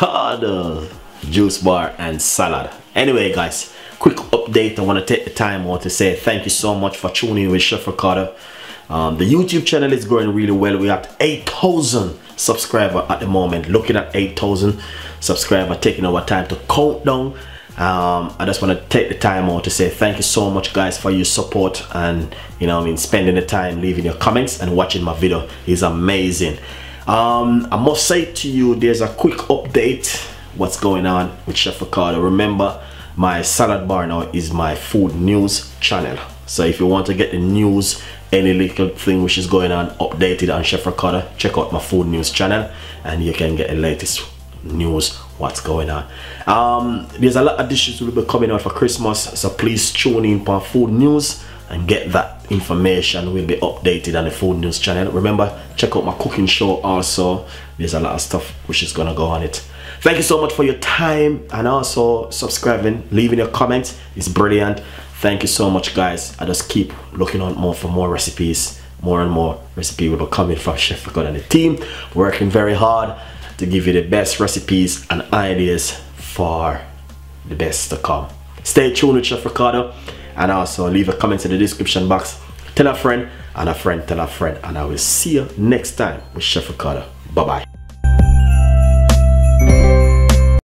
Ricardo juice bar and salad. Anyway guys quick update. I want to take the time out to say thank you so much for tuning in with Chef Ricardo. Um, the YouTube channel is growing really well. We have 8,000 subscriber at the moment. Looking at 8,000 subscriber taking our time to count down. Um, I just want to take the time out to say thank you so much guys for your support and you know I mean spending the time leaving your comments and watching my video. Is amazing um, I must say to you there's a quick update what's going on with Chef Ricardo. Remember my salad bar now is my food news channel. So if you want to get the news any little thing which is going on updated on Chef Ricardo check out my food news channel and you can get the latest news what's going on. Um, there's a lot of dishes will be coming out for christmas so please tune in for food news and get that information will be updated on the food news channel. Remember check out my cooking show also. There's a lot of stuff which is gonna go on it. Thank you so much for your time and also subscribing leaving your comments. It's brilliant. Thank you so much guys. I just keep looking on more for more recipes. More and more recipe will be coming from chef God and the team working very hard to give you the best recipes and ideas for the best to come. Stay tuned with Chef Ricardo and also leave a comment in the description box. Tell a friend and a friend tell a friend and I will see you next time with Chef Ricardo. Bye bye.